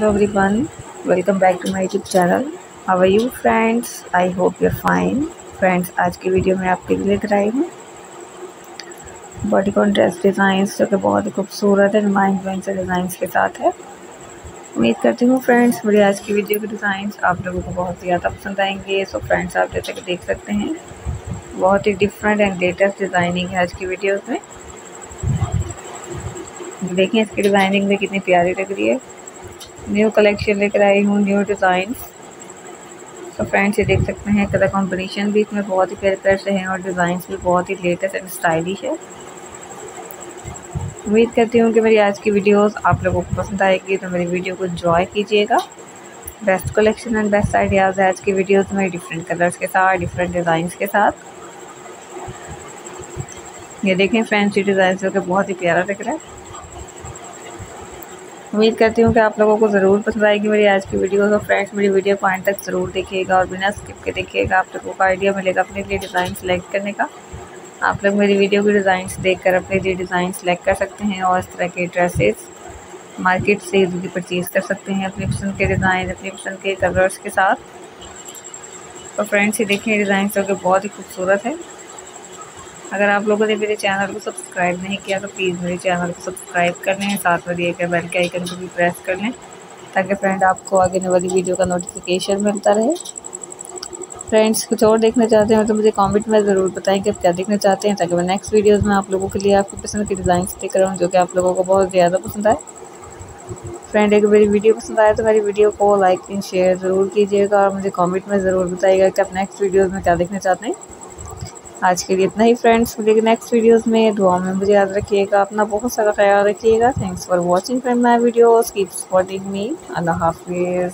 hello, everyone. Welcome back to my youtube channel. How are you, friends? I hope you're fine. Friends आज की video में आपके लिए लेकर आई हूँ। बॉडी ड्रेस डिज़ाइंस जो कि बहुत ही खूबसूरत है माइंड ब्लोइंग से डिज़ाइंस के साथ है। उम्मीद करती हूँ फ्रेंड्स मेरी आज की वीडियो के डिज़ाइंस आप लोगों को बहुत ज़्यादा पसंद आएँगे। सो फ्रेंड्स आप जैसे कि देख सकते हैं, बहुत ही डिफरेंट एंड लेटेस्ट डिज़ाइनिंग है आज की वीडियो में। देखिए, इसकी डिज़ाइनिंग में कितनी प्यारी लग रही है। न्यू कलेक्शन लेकर आई हूँ न्यू डिज़ाइन तो फ्रेंड्स ये देख सकते हैं, कलर कॉम्बिनेशन भी इसमें बहुत ही प्यारे प्यारे से हैं और डिज़ाइन भी बहुत ही लेटेस्ट एंड स्टाइलिश है। उम्मीद करती हूँ कि मेरी आज की वीडियोस आप लोगों को पसंद आएगी तो मेरी वीडियो को जॉय कीजिएगा। Best collection and best ideas है आज की वीडियोस में डिफरेंट कलर्स के साथ डिफरेंट डिज़ाइंस के साथ। ये देखें फैंसी डिज़ाइन जो कि बहुत ही प्यारा लग रहा है। उम्मीद करती हूँ कि आप लोगों को ज़रूर पसंद आएगी मेरी आज की वीडियो। तो फ्रेंड्स मेरी वीडियो को आइन तक ज़रूर देखिएगा और बिना स्किप के देखिएगा। आप लोगों को आइडिया मिलेगा अपने लिए डिज़ाइन सेलेक्ट करने का। आप लोग मेरी वीडियो की डिज़ाइंस देखकर अपने लिए डिज़ाइन सेलेक्ट कर सकते हैं और इस तरह के ड्रेसेस मार्केट से इजीली परचेज़ कर सकते हैं अपनी पसंद के डिज़ाइन अपनी पसंद के कलर्स के साथ। और फ्रेंड्स ये देखें डिज़ाइन जो कि बहुत ही खूबसूरत है। अगर आप लोगों ने मेरे चैनल को सब्सक्राइब नहीं किया तो प्लीज़ मेरे चैनल को सब्सक्राइब कर लें, साथ में दिए गए बेल के आइकन को भी प्रेस कर लें, ताकि फ्रेंड आपको आगे आने वाली वीडियो का नोटिफिकेशन मिलता रहे। फ्रेंड्स, कुछ और देखना चाहते हैं तो मुझे कमेंट में ज़रूर बताएँ कि आप क्या देखना चाहते हैं, ताकि मैं नेक्स्ट वीडियोज़ में आप लोगों के लिए आपकी पसंद की डिज़ाइन लेकर आऊँ जो कि आप लोगों को बहुत ज़्यादा पसंद आए। फ्रेंड, अगर मेरी वीडियो पसंद आए तो मेरी वीडियो को लाइक एंड शेयर ज़रूर कीजिएगा और मुझे कॉमेंट में ज़रूर बताइएगा कि आप नेक्स्ट वीडियोज़ में क्या देखना चाहते हैं। आज के लिए इतना ही फ्रेंड्स मिलेगी नेक्स्ट वीडियोस में दुआ में मुझे याद रखिएगा, अपना बहुत सारा ख्याल रखिएगा. Thanks for watching friend my videos keep supporting me अल्लाह हाफिज़